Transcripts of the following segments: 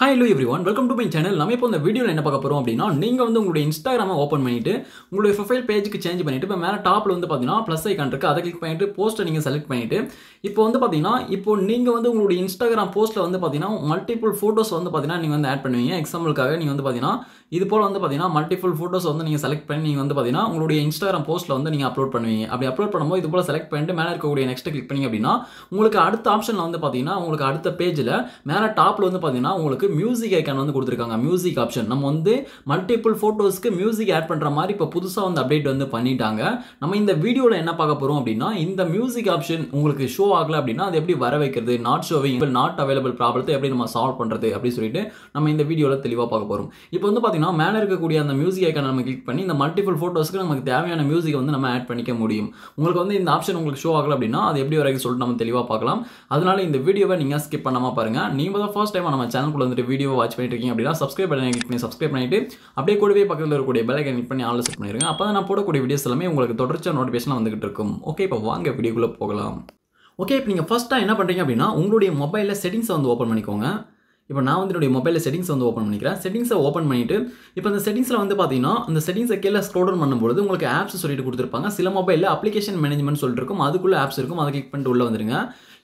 Hi hello everyone welcome to my channel நம்ம இப்போ இந்த வீடியோவில் என்ன பார்க்க போகிறோம் அப்படின்னா நீங்கள் வந்து உங்களுடைய இன்ஸ்டாகிராமை ஓப்பன் பண்ணிட்டு உங்களுடைய ப்ரொஃபைல் பேஜுக்கு சேஞ்ச் பண்ணிவிட்டு இப்போ மேலே டாப்பில் வந்து பார்த்தீங்கன்னா ப்ளஸ் ஐக்கான் இருக்குது அதை கிளிக் பண்ணிட்டு போஸ்ட்டை நீங்கள் செலக்ட் பண்ணிட்டு இப்போ வந்து பார்த்தீங்கன்னா இப்போ நீங்கள் வந்து உங்களுடைய இன்ஸ்டாகிராம் போஸ்ட்டில் வந்து பார்த்தீங்கன்னா மல்டிபிள் ஃபோட்டோஸ் வந்து பார்த்தீங்கன்னா நீங்கள் வந்து ஆட் பண்ணுவீங்க. எக்ஸாம்பிளுக்காக நீங்கள் வந்து பார்த்தீங்கன்னா இது போல் வந்து பார்த்தீங்கன்னா மல்டிபிள் ஃபோட்டோஸ் வந்து நீங்கள் செலக்ட் பண்ணி நீங்கள் வந்து பார்த்தீங்கன்னா உங்களுடைய இன்ஸ்டாகிராம் போஸ்ட்டில் வந்து நீங்கள் அப்லோட் பண்ணுவீங்க. அப்படி அப்லோட் பண்ணும்போது இது போல் செலக்ட் பண்ணிட்டு மேலே இருக்கக்கூடிய நெக்ஸ்ட் கிளிக் பண்ணி அப்படின்னா உங்களுக்கு அடுத்த ஆப்ஷனில் வந்து பார்த்தீங்கன்னா உங்களுக்கு அடுத்த பேஜில் மேலே டாப்பில் வந்து பார்த்தீங்கன்னா உங்களுக்கு மியூசிக் ஐக்கான் வந்து கொடுத்துருக்காங்க. மியூசிக் ஆப்ஷன் நம்ம வந்து மல்டிபிள் ஃபோட்டோஸ்க்கு மியூசிக் ஆட் பண்ணுற மாதிரி இப்போ புதுசாக வந்து அப்டேட் வந்து பண்ணிட்டாங்க. நம்ம இந்த வீடியோவில் என்ன பார்க்க போகிறோம் அப்படின்னா இந்த மியூசிக் ஆப்ஷன் உங்களுக்கு ஷோ ஆகலை அப்படின்னா அது எப்படி வர வைக்கிறது? நாட் ஷோவிங் நாட் அவைலபிள் ப்ராப்ளத்தை எப்படி நம்ம சால்வ் பண்ணுறது அப்படின்னு சொல்லிட்டு நம்ம இந்த வீடியோவில் தெளிவாக பார்க்க போகிறோம் இப்போ வந்து பார்த்தீங்கன்னா மேலே இருக்கக்கூடிய அந்த மியூசிக் ஐக்கான நம்ம கிளிக் பண்ணி இந்த மல்டிபிள் ஃபோட்டோஸ்க்கு நமக்கு தேவையான மியூசிக் வந்து நம்ம ஆட் பண்ணிக்க முடியும். உங்களுக்கு வந்து இந்த ஆப்ஷன் உங்களுக்கு ஷோ ஆகலை அப்படின்னா அது எப்படி வரைக்கும் சொல்லிட்டு நம்ம தெளிவாக பார்க்கலாம். அதனால இந்த வீடியோவை நீங்கள் ஸ்கிப் பண்ணாமல் பாருங்கள் நீங்கள் தான் ஃபர்ஸ்ட் டைம் நம்ம சேனலுக்குள்ள வந்துட்டு வீடியோ வாட்ச் பண்ணிட்டு இருக்கீங்க அப்படின்னா சப்ஸ்கிரைப் பண்ணி கிளிக் பண்ணி சப்ஸ்கிரைப் பண்ணிட்டு அப்படியே கூடவே பக்கத்தில் இருக்கக்கூடிய பெல் ஐக்கன் கிளிக் பண்ணி ஆல் செட் பண்ணிருங்க. அப்போ தான் நான் போடக்கூடிய வீடியோஸ் எல்லாமே உங்களுக்கு தொடர்ச்சியாக நோட்டிஃபிகேஷன் வந்துகிட்டு இருக்கும். ஓகே இப்போ வாங்க வீடியோக்குள்ளே போகலாம். ஓகே இப்போ நீங்கள் ஃபஸ்ட்டாக என்ன பண்ணுறீங்க அப்படின்னா உங்களுடைய மொபைலில் செட்டிங்ஸை வந்து ஓப்பன் பண்ணிக்கோங்க. இப்போ நான் வந்து என்னுடைய மொபைலில் செட்டிங்ஸ் வந்து ஓப்பன் பண்ணிக்கிறேன். செட்டிங்ஸை ஓப்பன் பண்ணிவிட்டு இப்போ இந்த செட்டிங்ஸில் வந்து பார்த்தீங்கன்னா இந்த செட்டிங்ஸை கீழே ஸ்க்ரோல் டவுன் பண்ணும்போது உங்களுக்கு ஆப்ஸ் சொல்லிட்டு கொடுத்துருப்பாங்க. சில மொபைலில் அப்ளிகேஷன் மேனேஜ்மெண்ட் சொல்லிட்டு இருக்கும். அதுக்குள்ளே ஆப்ஸ் இருக்கும். அதை கிளிக் பண்ணிட்டு உள்ளே வந்துருங்க.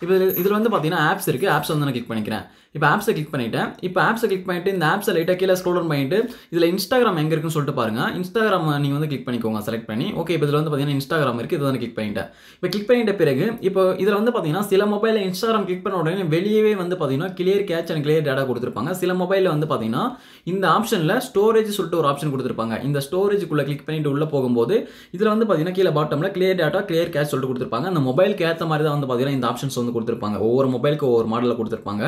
இப்போ இதில் வந்து பார்த்தீங்கன்னா ஆப்ஸ் இருக்குது ஆப்ஸ் வந்து நான் கிளிக் பண்ணிக்கிறேன். இப்போ ஆப்ஸை கிளிக் பண்ணிட்டேன். இப்போ ஆப்ஸை கிளிக் பண்ணிட்டு இந்த ஆப்ஸை லைட்டாக கீழே ஸ்க்ரோல் டவுன் பண்ணிட்டு இதில் இன்ஸ்டாகிராம் எங்கே இருக்குன்னு சொல்லிட்டு பாருங்க. இன்ஸ்டாகிராம் நீங்கள் வந்து கிளிக் பண்ணிக்கோங்க செலக்ட் பண்ணி. ஓகே இப்போ இதில் வந்து பார்த்தீங்கன்னா இன்ஸ்டாகிராம் இருக்குது இதை வந்து கிளிக் பண்ணிட்டேன். இப்போ கிளிக் பண்ணிட்ட பிறகு இப்போ இதில் வந்து பார்த்தீங்கன்னா சில மொபைலில் இன்ஸ்டாகிராம் கிளிக் பண்ண உடனே வெளியவே வந்து பார்த்தீங்கன்னா clear cache and clear data கொடுத்துருப்பாங்க. சில மொபைலில் வந்து பார்த்தீங்கன்னா இந்த ஆப்ஷனில் ஸ்டோரேஜ் சொல்லிட்டு ஒரு ஆப்ஷன் கொடுத்துருப்பாங்க. இந்த ஸ்டோரேஜுக்குள்ளே கிளிக் பண்ணிட்டு உள்ளே போகும்போது இதில் வந்து பார்த்தீங்கன்னா கீழே பாட்டமில் கிளியர் டேட்டா கிளியர் கேட்ச் சொல்லிட்டு கொடுத்துருப்பாங்க. அந்த மொபைலுக்கு ஏற்ற மாதிரி தான் வந்து பார்த்தீங்கன்னா இந்த ஆப்ஷன்ஸ் வந்து கொடுத்துருப்பாங்க. ஒவ்வொரு மொபைலுக்கு ஒவ்வொரு மாடலில் கொடுத்துருப்பாங்க.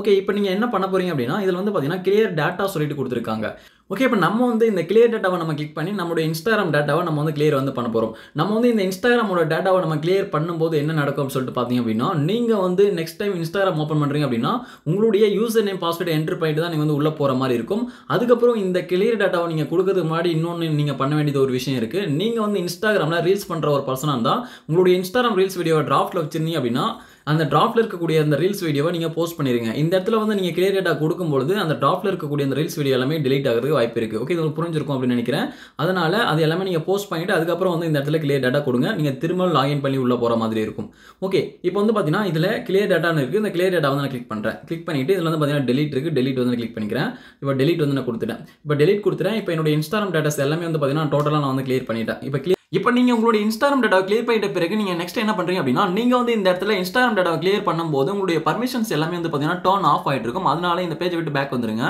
ஓகே ஓகே இப்போ நீங்கள் என்ன பண்ண போறீங்க அப்படின்னா இதில் வந்து பார்த்தீங்கன்னா கிளியர் டேட்டா சொல்லிட்டு கொடுத்துருக்காங்க. ஓகே இப்போ நம்ம வந்து இந்த கிளியர் டேட்டாவை நம்ம கிளிக் பண்ணி நம்மளுடைய இன்ஸ்டாகிராம் டேட்டாவை நம்ம வந்து கிளியர் வந்து பண்ண போகிறோம் நம்ம வந்து இந்த இன்ஸ்டாகிராமோட டேட்டாவை நம்ம கிளியர் பண்ணும்போது என்ன நடக்கும் சொல்லிட்டு பார்த்தீங்க அப்படின்னா நீங்கள் வந்து நெக்ஸ்ட் டைம் இன்ஸ்டாகிராம் ஓப்பன் பண்ணுறீங்க அப்படின்னா உங்களுடைய யூசர் நேம் பாஸ்வேர்டு என்ட்ரு பண்ணிட்டு தான் நீங்கள் வந்து உள்ளே போகிற மாதிரி இருக்கும். அதுக்கப்புறம் இந்த கிளியர் டேட்டாவை நீங்கள் கொடுக்கறதுக்கு முன்னாடி இன்னொன்று நீங்கள் பண்ண வேண்டியது ஒரு விஷயம் இருக்குது நீங்கள் வந்து இன்ஸ்டாகிராமில் ரீல்ஸ் பண்ணுற ஒரு பர்சனாக இருந்தால் உங்களுடைய இன்ஸ்டாகிராம் ரீல்ஸ் வீடியோவை டிராஃப்ட்டில் வச்சிருந்தீங்க அப்படின்னா அந்த ட்ராப்ல இருக்கக்கூடிய அந்த ரீல்ஸ் வீடியோவை நீங்கள் போஸ்ட் பண்ணிருங்க. இந்த இடத்துல வந்து நீங்கள் கிளியர் டேட்டா கொடுக்கும்போது அந்த ட்ராப்ல இருக்கக்கூடிய அந்த ரீல்ஸ் வீடியோ எல்லாமே டிலீட் ஆகிறதுக்கு வாய்ப்பு இருக்குது ஓகே இது உங்களுக்கு புரிஞ்சிருக்கும் அப்படின்னு நினைக்கிறேன். அதனால அது எல்லாமே நீங்கள் போஸ்ட் பண்ணிட்டு அதுக்கப்புறம் வந்து இந்த இடத்துல கிளியர் டேட்டா கொடுங்க. நீங்கள் திரும்ப லாகின் பண்ணி உள்ள போகிற மாதிரி இருக்கும். ஓகே இப்போ வந்து பார்த்தீங்கன்னா இதில் கிளியர் டேட்டான்னு இருக்குது இந்த கிளியர் டேட்டா வந்து நான் கிளிக் பண்ணுறேன் கிளிக் பண்ணிட்டு இதில் வந்து பார்த்தீங்கன்னா டெலிட் இருக்குது டெலிட் வந்து கிளிக் பண்ணிக்கிறேன். இப்போ டெலிட் வந்து நான் கொடுத்துட்டேன். இப்போ டெலிட் கொடுத்துட்டேன். இப்போ என்னோட இன்ஸ்டாகிராம் டேட்டாஸ் எல்லாமே வந்து பார்த்தீங்கன்னா டோட்டலாக நான் வந்து கிளியர் பண்ணிட்டேன். இப்போ கிளியர் இப்போ நீங்கள் உங்களுடைய இன்ஸ்டாகிராம் டேட்டா கிளியர் பண்ணிட்ட பிறகு நீங்கள் நெக்ஸ்ட் என்ன பண்ணுறீங்க அப்படின்னா நீங்கள் வந்து இந்த இடத்துல இன்ஸ்டாகிராம் டேட்டா கிளியர் பண்ணும்போது உங்களுடைய பர்மிஷன்ஸ் எல்லாமே வந்து பார்த்தீங்கன்னா டர்ன் ஆஃப் ஆகிட்டு இருக்கும். அதனால இந்த பேஜை விட்டு பேக் வந்துருங்க.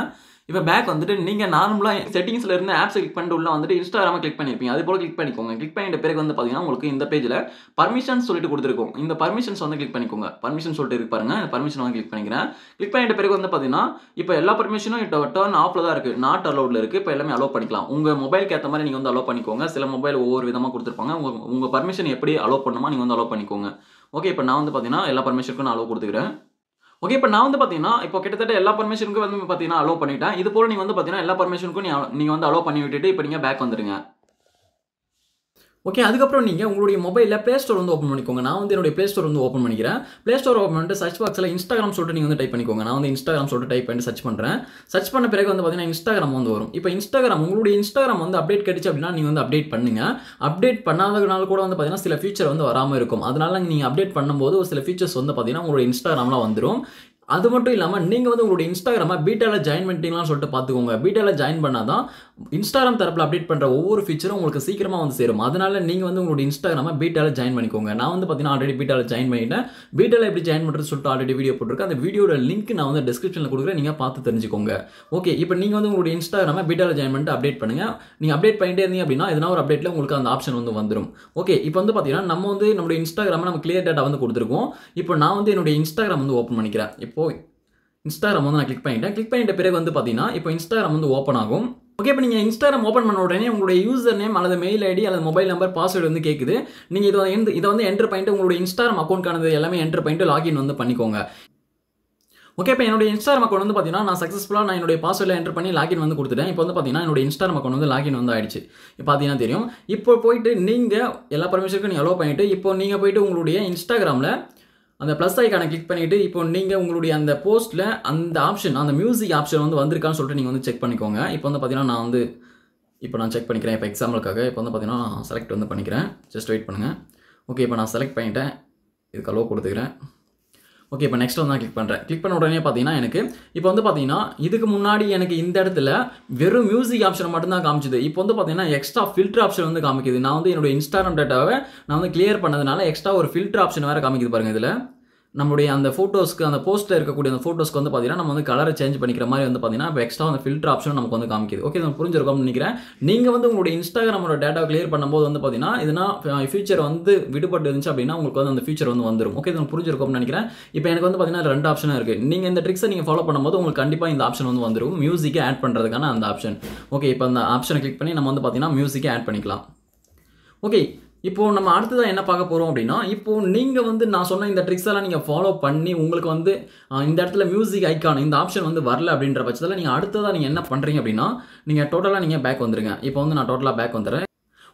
இப்போ பேக் வந்துட்டு நீங்கள் நார்மலாக செட்டிங்ஸில் இருந்து ஆப்ஸ் கிளிக் பண்ணிட்டு உள்ள வந்துட்டு இன்ஸ்டாகிராம கிளிக் பண்ணியிருப்பீங்க அது போல் கிளிக் பண்ணிக்கோங்க. கிளிக் பண்ணிட்ட பிறகு வந்து பார்த்தீங்கன்னா உங்களுக்கு இந்த பேஜில் பர்மிஷன் சொல்லிட்டு கொடுத்துருக்கோம். இந்த பர்மிஷன்ஸ் வந்து கிளிக் பண்ணிக்கோங்க. பர்மிஷன் சொல்லிட்டு இருக்கு பாருங்க. இந்த பர்மிஷன் வந்து கிளிக் பண்ணிக்கிறேன். கிளிக் பண்ணிட்ட பிறகு வந்து பார்த்தீங்கன்னா இப்போ எல்லா பர்மிஷனும் இப்போ டர்ன் ஆஃப்ல தான் இருக்குது நாட் அலோடில் இருக்குது இப்போ எல்லாமே அலோவ் பண்ணிக்கலாம். உங்கள் மொபைலுக்கு ஏற்ற மாதிரி நீங்கள் வந்து அலோவ் பண்ணிக்கோங்க. சில மொபைல் ஒவ்வொரு விதமாக கொடுத்துருப்பாங்க. உங்கள் உங்கள் பர்மிஷன் எப்படி அலோவ் பண்ணணுமா நீங்கள் வந்து அலோவ் பண்ணிக்கோங்க. ஓகே இப்போ நான் வந்து பார்த்தீங்கன்னா எல்லா பர்மிஷனுக்கும் நான் அலோவ் கொடுத்துக்கிறேன். ஓகே இப்போ நான் வந்து பார்த்தீங்கன்னா இப்போ கிட்டத்தட்ட எல்லா பர்மிஷனுக்கும் வந்து பார்த்தீங்கன்னா அலோவ் பண்ணிட்டேன். இது போல் நீங்கள் வந்து பார்த்தீங்கன்னா எல்லா பர்மிஷனுக்கும் நீங்கள் வந்து அலோவ் பண்ணி விட்டுட்டு இப்போ நீங்கள் பேக் வந்துடுங்க ஓகே அதுக்கப்புறம் நீங்கள் உங்களுடைய மொபைலில் ப்ளே ஸ்டோர் வந்து ஓப்பன் பண்ணிக்கோங்க. நான் வந்து என்னுடைய ப்ளே ஸ்டோர் வந்து ஓப்பன் பண்ணிக்கிறேன். ப்ளே ஸ்டோர் ஓப்பன் பண்ணிட்டு சர்ச் பாக்ஸில் இன்ஸ்டாகிராம் சொல்லிட்டு நீங்கள் வந்து டைப் பண்ணிக்கோங்க. நான் வந்து இன்ஸ்டாகிராம் சொல்லிட்டு டைப் பண்ணி சர்ச் பண்ணுறேன் சர்ச் பண்ண பிறகு வந்து பார்த்தீங்கன்னா இன்ஸ்டாகிராம் வந்து வரும். இப்போ இன்ஸ்டாகிராம் உங்களுடைய இன்ஸ்டாகிராம் வந்து அப்டேட் கிடைச்சு அப்படின்னா நீங்கள் வந்து அப்டேட் பண்ணுங்க. அப்டேட் பண்ணாததுனால கூட வந்து பார்த்தீங்கன்னா சில ஃபீச்சர் வந்து வராமல் இருக்கும். அதனால நீங்கள் அப்டேட் பண்ணும்போது ஒரு சில ஃபீச்சர்ஸ் வந்து பார்த்தீங்கன்னா உங்களுடைய இன்ஸ்டாகிராமில் வந்துடும் அது மட்டும் இல்லாமல் நீங்கள் வந்து உங்களுடைய இன்ஸ்டாகிராமை பீட்டாவில் ஜாயின் பண்ணிட்டீங்களான்னு சொல்லிட்டு பார்த்துக்கோங்க பீட்டாவில் ஜாயின் பண்ணால் தான் இன்ஸ்டாகிராம் தரப்பில் அப்டேட் பண்ணுற ஒவ்வொரு ஃபீச்சரும் உங்களுக்கு சீக்கிரமாக வந்து சேரும். அதனால் நீங்கள் வந்து உங்களுடைய இன்ஸ்டாகிராமை பீட்டாவில் ஜாயின் பண்ணிக்கோங்க. நான் வந்து பார்த்தீங்கன்னா ஆல்ரெடி பீட்டாவில் ஜாயின் பண்ணிட்டேன். பீட்டாவில் எப்படி ஜாயின் பண்ணுறது சொல்லிட்டு ஆல்ரெடி வீடியோ போட்டிருக்கேன். அந்த வீடியோட லிங்க் நான் வந்து டிஸ்கிரிப்ஷனில் கொடுக்குறேன். நீங்கள் பார்த்து தெரிஞ்சுக்கோங்க. ஓகே இப்போ நீங்கள் வந்து உங்களுடைய இன்ஸ்டாகிராமை பீட்டாவில் ஜாயின் பண்ணிட்டு அப்டேட் பண்ணுங்கள் நீங்கள் அப்டேட் பண்ணிட்டே இருந்தீங்க அப்படின்னா எதனா ஒரு அப்டேட்டில் உங்களுக்கு அந்த ஆப்ஷன் வந்து வந்துடும் ஓகே இப்போ வந்து பார்த்தீங்கன்னா நம்ம வந்து நம்மளுடைய இன்ஸ்டாகிராமை நம்ம கிளியர் டேட்டா வந்து கொடுத்துருக்கோம். இப்போ நான் வந்து என்னுடைய இன்ஸ்டாகிராம் வந்து ஓப்பன் பண்ணிக்கிறேன். இப்போ இன்ஸ்டாகிராம் வந்து நான் கிளிக் பண்ணிட்டேன். கிளிக் பண்ணிட்ட பிறகு வந்து பார்த்தீங்கன்னா இப்போ இன்ஸ்டாகிராம் வந்து ஓப்பன் ஆகும். ஓகே இப்போ நீங்கள் இன்ஸ்டாகிராம் ஓப்பன் பண்ண உடனே உங்களுடைய யூசர் நேம் அல்லது மெயில் ஐடி அல்லது மொபைல் நம்பர் பாஸ்வேர்டு வந்து கேட்குது நீங்கள் இதை வந்து இதை வந்து என்டர் பண்ணிட்டு உங்களுடைய இன்ஸ்டாகிராம் அக்கௌண்ட்கானது எல்லாமே என்டர் பண்ணிட்டு லாகின் வந்து பண்ணிக்கோங்க. ஓகே இப்போ என்னுடைய இன்ஸ்டாகிராம் அக்கௌண்ட் வந்து பார்த்தீங்கன்னா நான் சக்ஸஸ்ஃபுல்லாக நான் என்னுடைய பாஸ்வேர்டில் என்டர் பண்ணி லாகின் வந்து கொடுத்துட்டேன். இப்போ வந்து பார்த்தீங்கன்னா என்னுடைய இன்ஸ்டாகிராம் அக்கௌண்ட் வந்து லாகின் வந்து ஆயிடுச்சு. இப்போ பார்த்தீங்கன்னா தெரியும். இப்போ போயிட்டு நீங்கள் எல்லா பர்மிஷனுக்கும் நீங்கள் அலோவ் பண்ணிவிட்டு இப்போ நீங்கள் போயிட்டு உங்களுடைய இன்ஸ்டாகிராமில் அந்த ப்ளஸ் ஐக்கானை கிளிக் பண்ணிவிட்டு இப்போ நீங்கள் உங்களுடைய அந்த போஸ்ட்டில் அந்த ஆப்ஷன் அந்த மியூசிக் ஆப்ஷன் வந்து வந்திருக்கான்னு சொல்லிட்டு நீங்கள் வந்து செக் பண்ணிக்கோங்க. இப்போ வந்து பார்த்தீங்கன்னா நான் வந்து இப்போ நான் செக் பண்ணிக்கிறேன். இப்போ எக்ஸாம்பிளுக்காக இப்போ வந்து பார்த்தீங்கன்னா நான் செலக்ட் வந்து பண்ணிக்கிறேன். ஜஸ்ட் வெயிட் பண்ணுங்கள் ஓகே இப்போ நான் செலக்ட் பண்ணிட்டேன். இதுக்கு அளவு கொடுத்துக்கிறேன். ஓகே இப்போ நெக்ஸ்ட் வந்து நான் கிளிக் பண்ணுறேன் கிளிக் பண்ண உடனே பார்த்தீங்கன்னா எனக்கு இப்போ வந்து பார்த்தீங்கன்னா இதுக்கு முன்னாடி எனக்கு இந்த இடத்துல வெறும் மியூசிக் ஆப்ஷன் மட்டும்தான் காமிச்சுது. இப்போ வந்து பார்த்தீங்கன்னா எக்ஸ்ட்ரா ஃபில்டர் ஆப்ஷன் வந்து காமிக்குது. நான் வந்து என்னோட இன்ஸ்டாகிராம் டேட்டாவை நான் வந்து கிளியர் பண்ணதுனால எக்ஸ்ட்ரா ஒரு ஃபில்டர் ஆப்ஷன் வேறு காமிக்குது பாருங்கள் இதில். நம்மளுடைய அந்த ஃபோட்டோஸ்க்கு அந்த போஸ்ட்டில் இருக்கக்கூடிய அந்த ஃபோட்டோஸ்க்கு வந்து பார்த்தீங்கன்னா நம்ம வந்து கலரை சேஞ்ச் பண்ணிக்கிற மாதிரி வந்து பார்த்தீங்கன்னா இப்போ எக்ஸ்ட்ரா அந்த ஃபில்டர் ஆப்ஷன் நமக்கு வந்து காமிக்குது. ஓகே நான் புரிஞ்சிருக்கோம்னு நினைக்கிறேன். நீங்கள் வந்து உங்களுடைய இன்ஸ்டாகிராமோட டேட்டா கிளியர் பண்ணும்போது வந்து பார்த்தீங்கன்னா இதுனா ஃபியூச்சர் வந்து விடுபட்டு இருந்துச்சு அப்படின்னா உங்களுக்கு வந்து அந்த ஃபியூச்சர் வந்து வந்துடும் ஓகே நம்ம புரிஞ்சிருக்கோம்னு நினைக்கிறேன். இப்போ எனக்கு வந்து பார்த்தீங்கன்னா ரெண்டு ஆப்ஷனாக இருக்குது நீங்கள் இந்த ட்ரிக்ஸை நீங்கள் ஃபாலோ பண்ணும்போது உங்களுக்கு கண்டிப்பாக இந்த ஆப்ஷன் வந்து வந்துடும் மியூசிக்கை ஆட் பண்ணுறதுக்கான அந்த ஆப்ஷன் ஓகே இப்போ அந்த ஆப்ஷனை கிளிக் பண்ணி நம்ம வந்து பார்த்தீங்கன்னா மியூசிக்கை ஆட் பண்ணிக்கலாம். ஓகே இப்போ நம்ம அடுத்ததாக என்ன பார்க்க போகிறோம் அப்படின்னா இப்போ நீங்கள் வந்து நான் சொன்ன இந்த ட்ரிக்ஸ் எல்லாம் நீங்கள் ஃபாலோ பண்ணி உங்களுக்கு வந்து இந்த இடத்துல மியூசிக் ஐக்கான் இந்த ஆப்ஷன் வந்து வரல அப்படின்ற பட்சத்தில் நீங்கள் அடுத்ததாக நீங்கள் என்ன பண்ணுறீங்க அப்படின்னா நீங்கள் டோட்டலாக நீங்கள் பேக் வந்துருங்க. இப்போ வந்து நான் டோட்டலாக பேக் வந்துடுறேன்.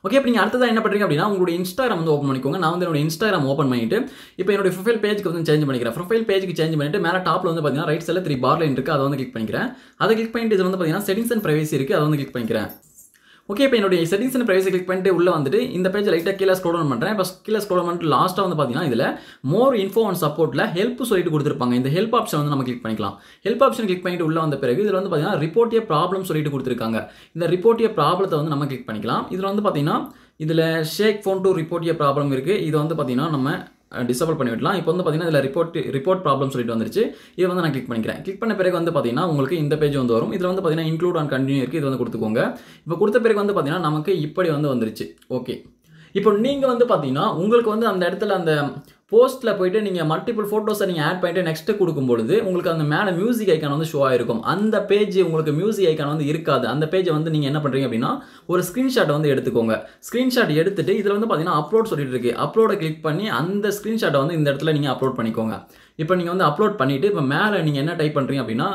ஓகே இப்போ நீங்கள் அடுத்ததாக என்ன பண்ணுறீங்க அப்படின்னா உங்களுடைய இன்ஸ்டாகிராம் வந்து ஓப்பன் பண்ணிக்கோங்க. நான் வந்து என்னோட இன்ஸ்டாகிராம் ஓப்பன் பண்ணிட்டு இப்போ என்னோட ப்ரொஃபைல் பேஜுக்கு வந்து சேஞ்ச் பண்ணிக்கிறேன். ப்ரொஃபைல் பேஜுக்கு சேஞ்ச் பண்ணிட்டு மேலே டாப்பில் வந்து பார்த்தீங்கன்னா ரைட் சைடில் த்ரீ பார் லைன் இருக்குது அதை வந்து கிளிக் பண்ணிக்கிறேன். அதை கிளிக் பண்ணிட்டு இது வந்து பார்த்தீங்கன்னா செட்டிங்ஸ் அண்ட் ப்ரைவசி இருக்குது அதை வந்து கிளிக் பண்ணிக்கிறேன். ஓகே இப்போ என்னுடைய செட்டிங்ஸ் அண்ட் ப்ரைவசி கிளிக் பண்ணிட்டு உள்ள வந்துட்டு இந்த பேஜ் லைட்டாக கீழே ஸ்க்ரோல் டவுன் பண்ணுறேன் இப்போ கீழே ஸ்க்ரோல் பண்ணிட்டு லாஸ்ட்டாக வந்து பார்த்தீங்கன்னா இதில் மோர் இன்ஃபோ அண்ட் சப்போர்ட்டில் ஹெல்ப் சொல்லிட்டு கொடுத்துருப்பாங்க. இந்த ஹெல்ப் ஆப்ஷன் வந்து நம்ம கிளிக் பண்ணிக்கலாம். ஹெல்ப் ஆப்ஷன் கிளிக் பண்ணிட்டு உள்ள வந்த பிறகு இதில் வந்து பார்த்தீங்கன்னா ரிப்போர்ட்டிய ப்ராப்ளம் சொல்லிட்டு கொடுத்துருக்காங்க. இந்த ரிப்போர்ட்டிய ப்ராப்ளத்தை வந்து நம்ம கிளிக் பண்ணிக்கலாம். இதில் வந்து பார்த்தீங்கன்னா இதில் shake phone to report a problem இருக்குது இது வந்து பார்த்தீங்கன்னா நம்ம டிசபிள் பண்ணி விடலாம். இப்போ வந்து பார்த்தீங்கன்னா இதில் ரிப்போர்ட் ரிப்போர்ட் ப்ராப்ளம் சொல்லிட்டு வந்துருச்சு. இதை வந்து நான் கிளிக் பண்ணிக்கிறேன். கிளிக் பண்ண பிறகு வந்து பார்த்தீங்கன்னா உங்களுக்கு இந்த பேஜ் வந்து வரும். இதில் வந்து பார்த்தீங்கன்னா இன்க்ளூட் ஆன் கண்டினியூ இருக்குது இது வந்து கொடுத்துக்கோங்க. இப்போ கொடுத்த பிறகு வந்து பார்த்தீங்கன்னா நமக்கு இப்படி வந்து வந்துருச்சு. ஓகே இப்போ நீங்கள் வந்து பார்த்தீங்கன்னா உங்களுக்கு வந்து அந்த இடத்துல அந்த போஸ்ட்டில் போயிட்டு நீங்கள் மல்டிபிள் ஃபோட்டோஸை நீங்கள் ஆட் பண்ணிட்டு நெக்ஸ்ட் கொடுக்கும்பொழுது உங்களுக்கு அந்த மேலே மியூசிக் ஐக்கான் வந்து ஷோ ஆயிருக்கும். அந்த பேஜ் உங்களுக்கு மியூசிக் ஐக்கான் வந்து இருக்காது. அந்த பேஜை வந்து நீங்கள் என்ன பண்ணுறீங்க அப்படின்னா ஒரு ஸ்க்ரீன்ஷாட் வந்து எடுத்துக்கோங்க. ஸ்க்ரீன்ஷாட் எடுத்துட்டு இதில் வந்து பார்த்தீங்கன்னா அப்லோட் சொல்லிட்டு இருக்கு. அப்லோடை கிளிக் பண்ணி அந்த ஸ்க்ரீன்ஷாட்டை வந்து இந்த இடத்துல நீங்கள் அப்லோட் பண்ணிக்கோங்க. இப்போ நீங்கள் வந்து அப்லோட் பண்ணிவிட்டு இப்போ மேலே நீங்கள் என்ன டைப் பண்ணுறீங்க அப்படின்னா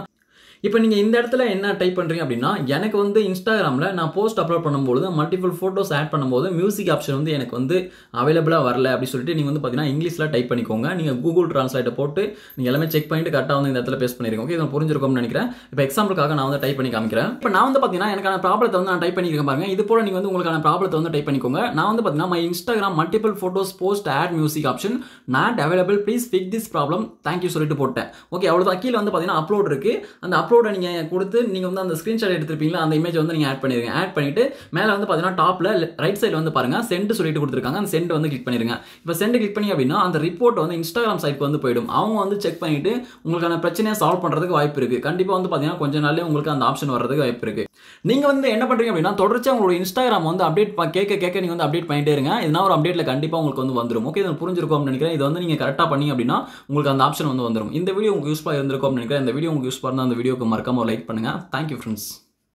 இப்போ நீங்கள் இந்த இடத்துல என்ன டைப் பண்ணுறீங்க அப்படின்னா எனக்கு வந்து இன்ஸ்டாகிராமில் நான் போஸ்ட் அப்லோட் பண்ணும்போது மல்டிபிள் ஃபோட்டோஸ் ஆட் பண்ணும்போது மியூசிக் ஆப்ஷன் வந்து எனக்கு வந்து அவைலபிளாக வரல அப்படின்னு சொல்லிட்டு நீங்கள் வந்து பார்த்தீங்கன்னா இங்கிலீஷில் டைப் பண்ணிக்கோங்க. நீங்கள் கூகுள் ட்ரான்ஸ்லேட்டை போட்டு நீங்கள் எல்லாமே செக் பண்ணிட்டு கரெக்டாக வந்து இந்த இடத்துல பேஸ்ட் பண்ணிருக்கோம் ஓகே இதை புரிஞ்சிருக்கும்னு நினைக்கிறேன். இப்போ எக்ஸாம்பிளுக்காக நான் வந்து டைப் பண்ணி காமிக்கிறேன். இப்போ நான் வந்து பார்த்தீங்கன்னா எனக்கான ப்ராப்ளத்தை வந்து நான் டைப் பண்ணியிருக்கேன் பாருங்க. இது போல நீங்கள் வந்து உங்களுக்கான ப்ராப்ளத்தை வந்து டைப் பண்ணிக்கோங்க. நான் வந்து பார்த்தீங்கன்னா my Instagram multiple photos post add music option not available please pick this problem thank you சொல்லிட்டு போட்டேன். ஓகே அவ்வளோதான் கீழே வந்து பார்த்தீங்கன்னா அப்லோட் இருக்கு. அந்த அப் நீங்கள் கொடுத்து நீங்கள் வந்து அந்த ஸ்க்ரீன்ஷாட் எடுத்திருப்பீங்களா அந்த இமேஜ் வந்து நீங்கள் ஆட் பண்ணிருங்க. ஆட் பண்ணிவிட்டு மேலே வந்து பார்த்தீங்கன்னா டாப்பில் ரைட் சைடில் வந்து பாருங்கள் சென்ட் சொல்லிட்டு கொடுத்துருக்காங்க. அந்த சென்ட் வந்து கிளிக் பண்ணிடுங்க இப்போ சென்ட் கிளிக் பண்ணி அப்படின்னா அந்த ரிப்போர்ட் வந்து இன்ஸ்டாகிராம் சைட்க்கு வந்து போயிடும். அவங்க வந்து செக் பண்ணிவிட்டு உங்களுக்கான பிரச்சனையை சால்வ் பண்ணுறதுக்கு வாய்ப்பு இருக்குது கண்டிப்பாக வந்து பார்த்தீங்கன்னா கொஞ்ச நாளே உங்களுக்கு அந்த ஆப்ஷன் வர்றதுக்கு வாய்ப்பு இருக்குது நீங்க வந்து என்ன பண்ணுறீங்க அப்படின்னா தொடர்ச்சியாக உங்களோட இன்ஸ்டாகிராம் வந்து அப்டேட் கேட்க கேட்க நீங்கள் வந்து அப்டேட் பண்ணிட்டே இருங்க. இதனால் ஒரு அப்டேட்டில் கண்டிப்பாக உங்களுக்கு வந்து வந்துடும் ஓகே இது புரிஞ்சிருக்கும்னு நினைக்கிறேன். இது வந்து நீங்கள் கரெக்டாக பண்ணி அப்படின்னா உங்களுக்கு அந்த ஆப்ஷன் வந்து வந்துடும் இந்த வீடியோ உங்களுக்கு யூஸ்ஃபுல்லாக இருந்திருக்கும் நினைக்கிறேன். இந்த வீடியோ உங்களுக்கு யூஸ்ஃபுல்லாக இருந்தால் அந்த வீடியோக்கு மறக்காம லைக் பண்ணுங்க. Thank you friends